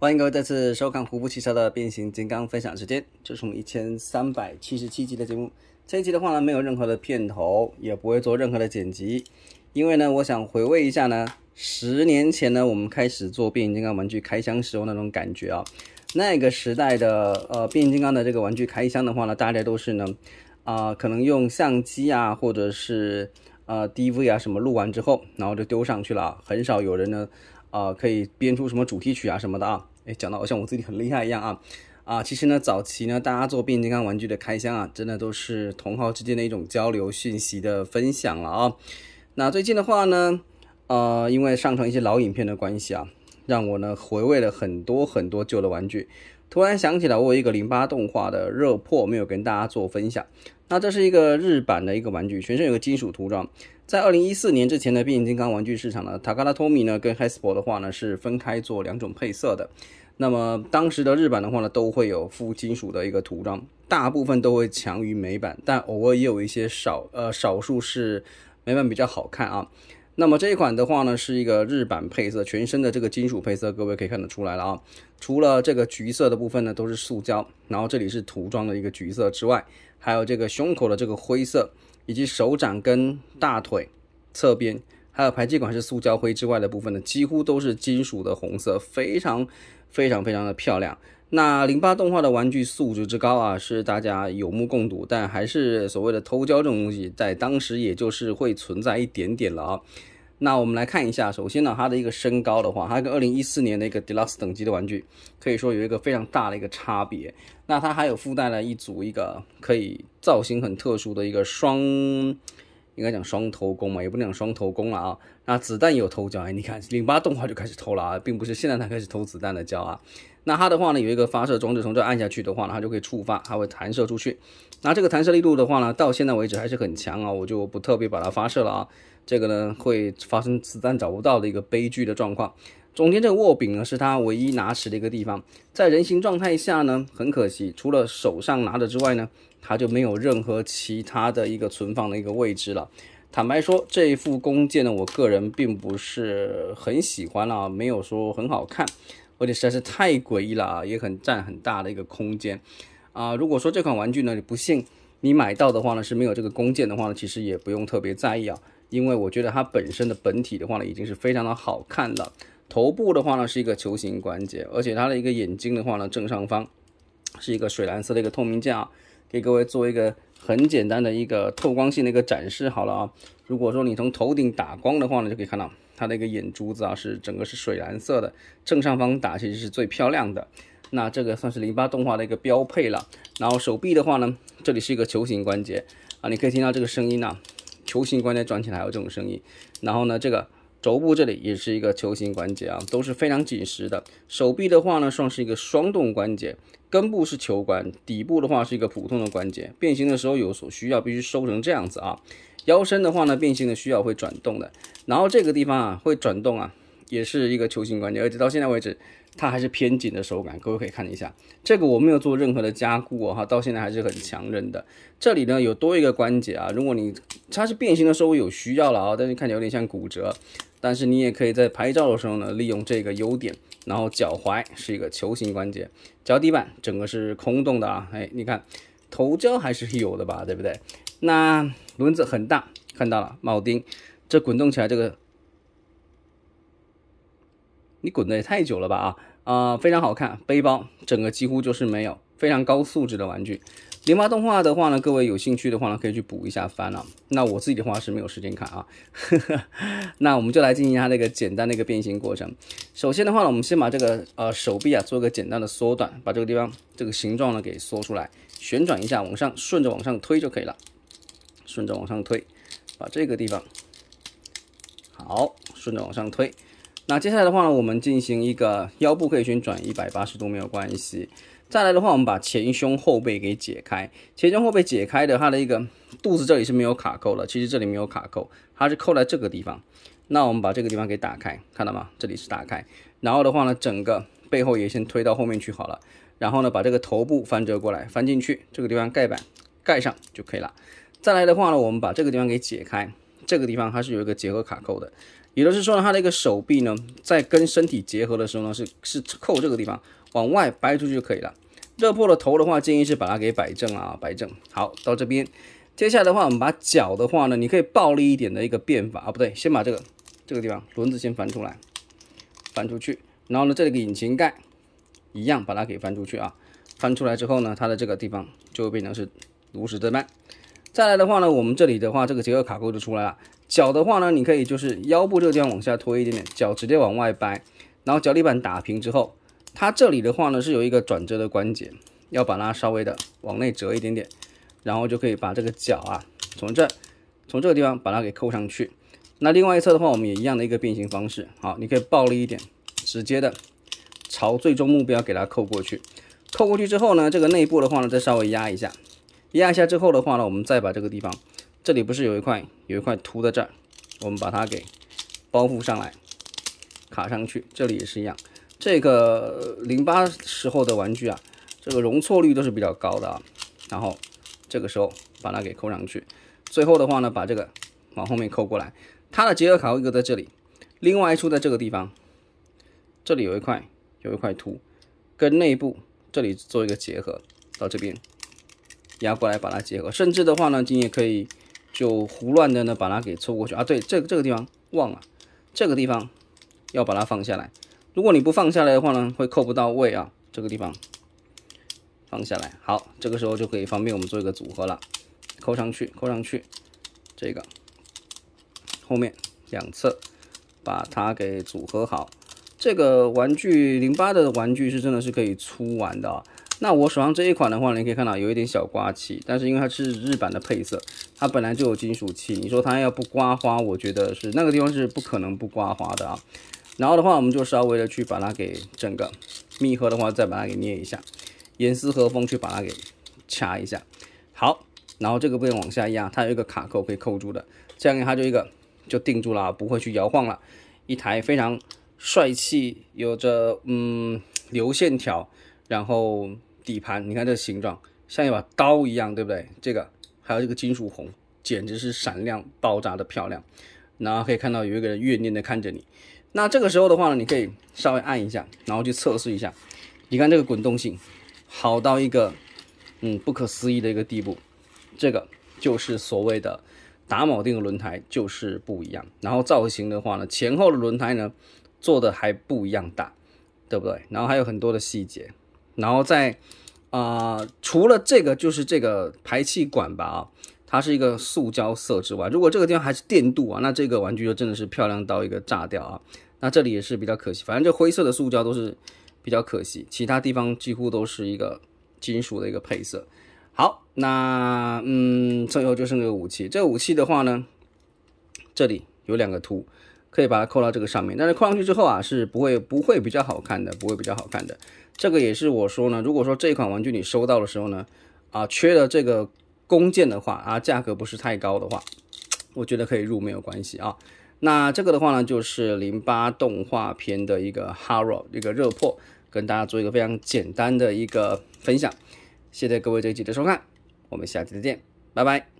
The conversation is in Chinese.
欢迎各位再次收看胡夫汽车的变形金刚分享时间，这是我们一千三百七十七集的节目。这一集的话呢，没有任何的片头，也不会做任何的剪辑，因为呢，我想回味一下呢，十年前呢，我们开始做变形金刚玩具开箱时候那种感觉啊。那个时代的呃变形金刚的这个玩具开箱的话呢，大家都是呢，啊，可能用相机啊，或者是呃 DV 啊什么录完之后，然后就丢上去了，很少有人呢，啊，可以编出什么主题曲啊什么的啊。哎，讲到好像我自己很厉害一样啊！啊，其实呢，早期呢，大家做变形金刚玩具的开箱啊，真的都是同好之间的一种交流讯息的分享了啊。那最近的话呢，呃，因为上传一些老影片的关系啊，让我呢回味了很多很多旧的玩具，突然想起来我有一个零八动画的热破没有跟大家做分享。那这是一个日版的一个玩具，全身有个金属涂装。在二零一四年之前的变形金刚玩具市场呢，塔克拉托米呢跟 Hasbro 的话呢是分开做两种配色的。那么当时的日版的话呢，都会有附金属的一个涂装，大部分都会强于美版，但偶尔也有一些少呃少数是美版比较好看啊。那么这一款的话呢，是一个日版配色，全身的这个金属配色，各位可以看得出来了啊。除了这个橘色的部分呢，都是塑胶，然后这里是涂装的一个橘色之外，还有这个胸口的这个灰色。以及手掌跟大腿侧边，还有排气管是塑胶灰之外的部分呢，几乎都是金属的红色，非常非常非常的漂亮。那零八动画的玩具素质之高啊，是大家有目共睹，但还是所谓的偷胶这种东西，在当时也就是会存在一点点了啊。那我们来看一下，首先呢，它的一个身高的话，它跟二零一四年的一个 Deluxe 等级的玩具，可以说有一个非常大的一个差别。那它还有附带了一组一个可以造型很特殊的一个双，应该讲双头弓嘛，也不能讲双头弓了啊。那子弹有偷胶，哎，你看零八动画就开始偷了啊，并不是现在才开始偷子弹的胶啊。那它的话呢，有一个发射装置，从这按下去的话呢，它就可以触发，它会弹射出去。那这个弹射力度的话呢，到现在为止还是很强啊，我就不特别把它发射了啊。这个呢会发生子弹找不到的一个悲剧的状况。中间这个握柄呢是它唯一拿持的一个地方，在人形状态下呢，很可惜，除了手上拿着之外呢，它就没有任何其他的一个存放的一个位置了。坦白说，这一副弓箭呢，我个人并不是很喜欢啊，没有说很好看，而且实在是太诡异了啊，也很占很大的一个空间啊。如果说这款玩具呢，你不信你买到的话呢是没有这个弓箭的话呢，其实也不用特别在意啊。因为我觉得它本身的本体的话呢，已经是非常的好看了。头部的话呢是一个球形关节，而且它的一个眼睛的话呢，正上方是一个水蓝色的一个透明件啊，给各位做一个很简单的一个透光性的一个展示好了啊。如果说你从头顶打光的话呢，就可以看到它的一个眼珠子啊，是整个是水蓝色的，正上方打其实是最漂亮的。那这个算是零八动画的一个标配了。然后手臂的话呢，这里是一个球形关节啊，你可以听到这个声音啊。球形关节转起来还有这种声音，然后呢，这个肘部这里也是一个球形关节啊，都是非常紧实的。手臂的话呢，算是一个双动关节，根部是球关，底部的话是一个普通的关节。变形的时候有所需要，必须收成这样子啊。腰身的话呢，变形的需要会转动的，然后这个地方啊会转动啊，也是一个球形关节，而且到现在为止。它还是偏紧的手感，各位可以看一下，这个我没有做任何的加固哦，哈，到现在还是很强韧的。这里呢有多一个关节啊，如果你它是变形的时候有需要了啊，但是看起来有点像骨折，但是你也可以在拍照的时候呢利用这个优点。然后脚踝是一个球形关节，脚底板整个是空洞的啊，哎，你看头胶还是有的吧，对不对？那轮子很大，看到了铆钉，这滚动起来这个。你滚的也太久了吧啊啊，非常好看，背包整个几乎就是没有，非常高素质的玩具。零八动画的话呢，各位有兴趣的话呢，可以去补一下番啊。那我自己的话是没有时间看啊。呵 呵那我们就来进行它那个简单的一个变形过程。首先的话呢，我们先把这个呃手臂啊做一个简单的缩短，把这个地方这个形状呢给缩出来，旋转一下，往上顺着往上推就可以了。顺着往上推，把这个地方好，顺着往上推。那接下来的话呢，我们进行一个腰部可以旋转一百八十度没有关系。再来的话，我们把前胸后背给解开。前胸后背解开的，它的一个肚子这里是没有卡扣的，其实这里没有卡扣，它是扣在这个地方。那我们把这个地方给打开，看到吗？这里是打开。然后的话呢，整个背后也先推到后面去好了。然后呢，把这个头部翻折过来，翻进去，这个地方盖板盖上就可以了。再来的话呢，我们把这个地方给解开。这个地方它是有一个结合卡扣的，也就是说呢，它的一个手臂呢，在跟身体结合的时候呢，是是扣这个地方往外掰出去就可以了。热破的头的话，建议是把它给摆正啊，摆正。好，到这边，接下来的话，我们把脚的话呢，你可以暴力一点的一个变法啊，不对，先把这个这个地方轮子先翻出来，翻出去，然后呢，这个引擎盖一样把它给翻出去啊，翻出来之后呢，它的这个地方就会变成是如实的慢。再来的话呢，我们这里的话，这个结合卡扣就出来了。脚的话呢，你可以就是腰部这个地方往下拖一点点，脚直接往外掰，然后脚底板打平之后。它这里的话呢是有一个转折的关节，要把它稍微的往内折一点点，然后就可以把这个脚啊从这从这个地方把它给扣上去。那另外一侧的话，我们也一样的一个变形方式。好，你可以暴力一点，直接的朝最终目标给它扣过去。扣过去之后呢，这个内部的话呢再稍微压一下，压一下之后的话呢，我们再把这个地方，这里不是有一块有一块凸在这儿，我们把它给包覆上来，卡上去。这里也是一样。这个零八时候的玩具啊，这个容错率都是比较高的啊。然后这个时候把它给扣上去，最后的话呢，把这个往后面扣过来。它的结合卡扣一个在这里，另外一处在这个地方，这里有一块有一块凸，跟内部这里做一个结合，到这边压过来把它结合。甚至的话呢，你也可以就胡乱的呢把它给凑过去啊。对，这个这个地方忘了，这个地方要把它放下来。如果你不放下来的话呢，会扣不到位啊。这个地方放下来，好，这个时候就可以方便我们做一个组合了。扣上去，扣上去，这个后面两侧把它给组合好。这个玩具零八的玩具是真的是可以粗玩的啊。那我手上这一款的话，你可以看到有一点小刮漆，但是因为它是日版的配色，它本来就有金属漆，你说它要不刮花，我觉得是那个地方是不可能不刮花的啊。然后的话，我们就稍微的去把它给整个密合的话，再把它给捏一下，严丝合缝去把它给掐一下。好，然后这个部分往下压，它有一个卡扣可以扣住的，这样它就一个就定住了，不会去摇晃了。一台非常帅气，有着嗯流线条，然后底盘你看这形状像一把刀一样，对不对？这个还有这个金属红，简直是闪亮爆炸的漂亮。然后可以看到有一个人怨念的看着你。那这个时候的话呢，你可以稍微按一下，然后去测试一下。你看这个滚动性好到一个嗯不可思议的一个地步，这个就是所谓的打铆钉的轮胎就是不一样。然后造型的话呢，前后的轮胎呢做的还不一样大，对不对？然后还有很多的细节。然后在啊，除了这个就是这个排气管吧啊。它是一个塑胶色之外，如果这个地方还是电镀啊，那这个玩具就真的是漂亮到一个炸掉啊。那这里也是比较可惜，反正这灰色的塑胶都是比较可惜，其他地方几乎都是一个金属的一个配色。好，那嗯，最后就剩这个武器。这个武器的话呢，这里有两个凸，可以把它扣到这个上面，但是扣上去之后啊，是不会不会比较好看的，不会比较好看的。这个也是我说呢，如果说这款玩具你收到的时候呢，啊，缺了这个。弓箭的话啊，价格不是太高的话，我觉得可以入没有关系啊。那这个的话呢，就是零八动画片的一个 Hero 一个热破，跟大家做一个非常简单的一个分享。谢谢各位这一集的收看，我们下期再见，拜拜。